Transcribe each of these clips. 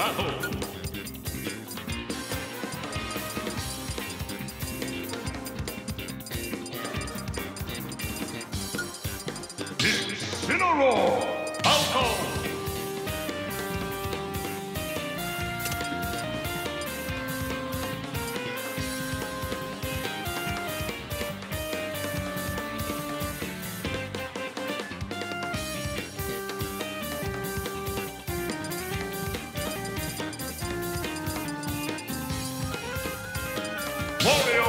battle. Incineroar! Wario!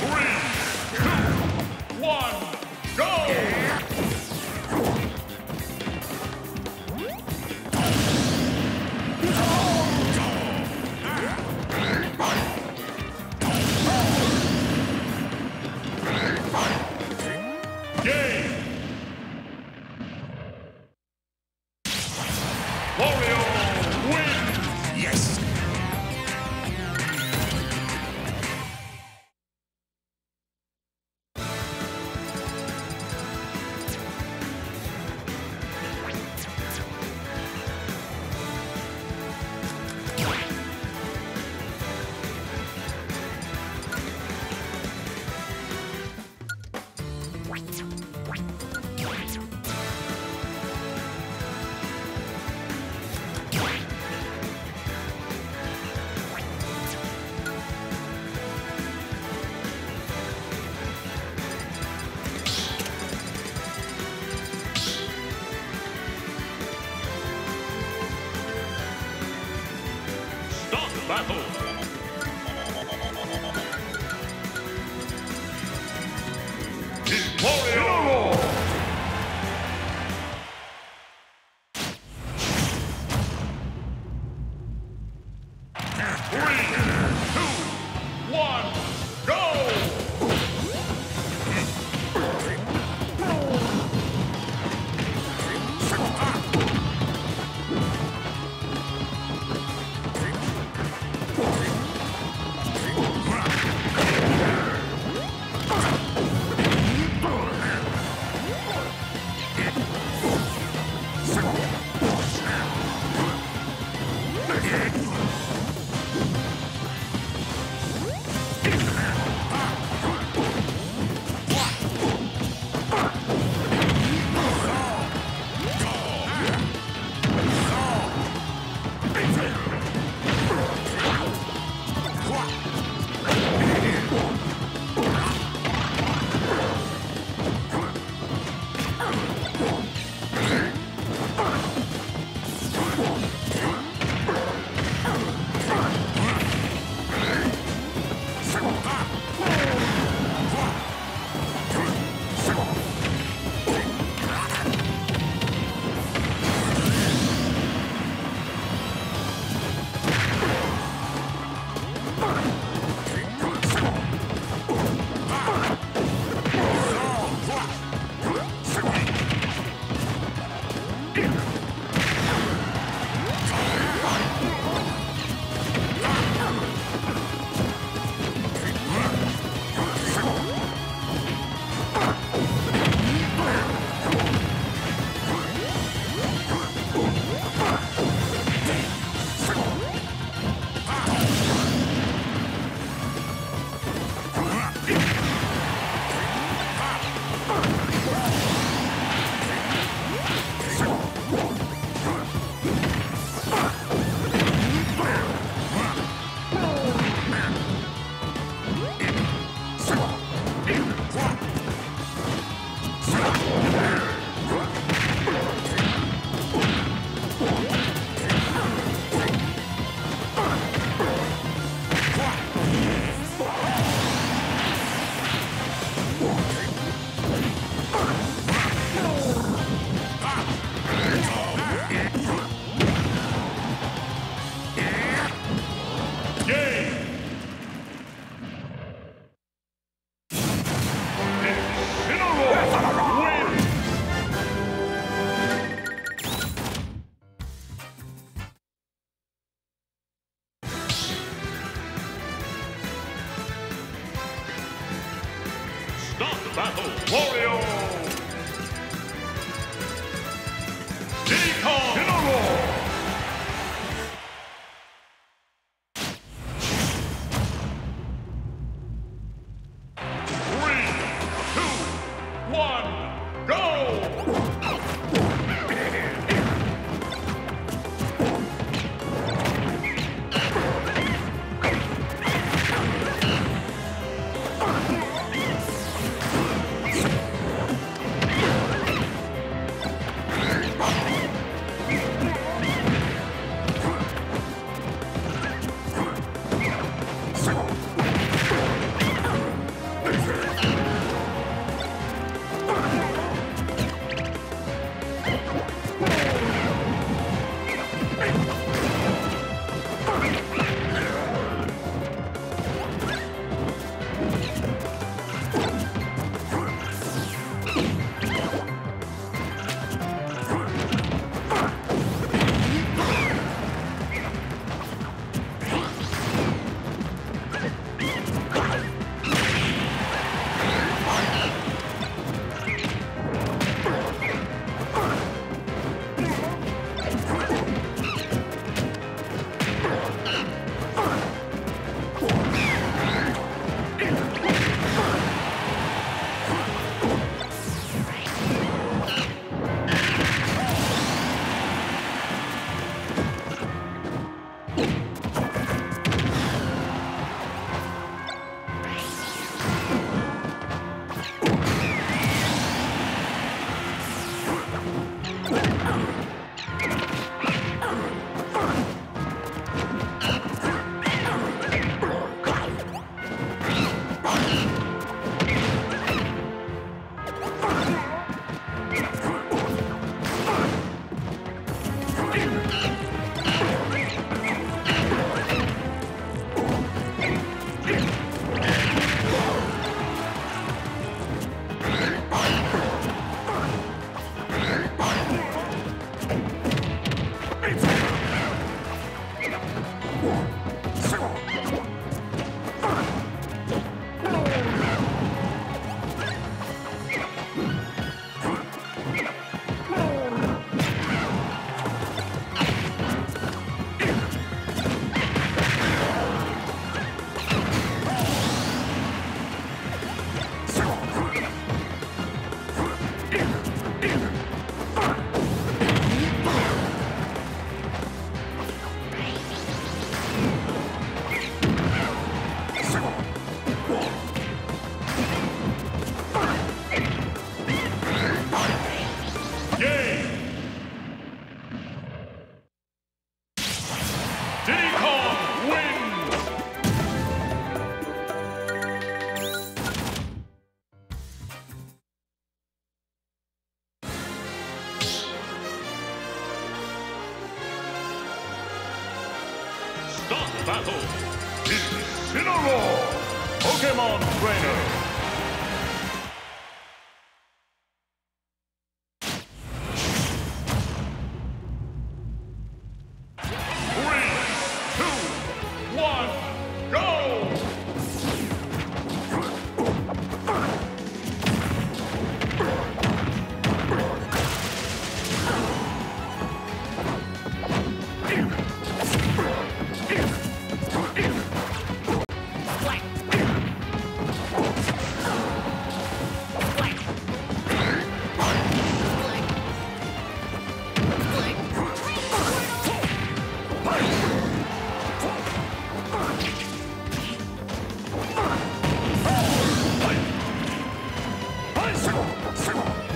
Three, two, one, battle! Three, two, one, Ha! Battle. Wario! Diddy Kong! Second, second.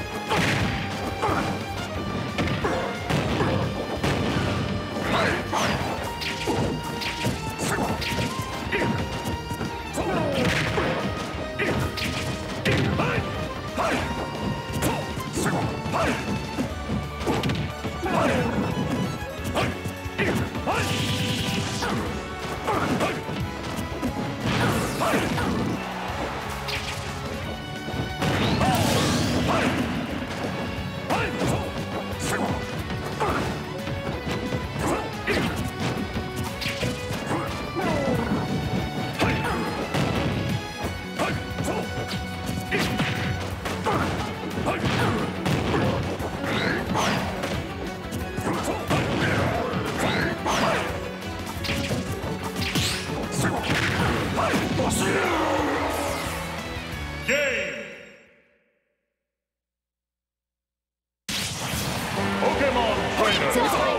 就这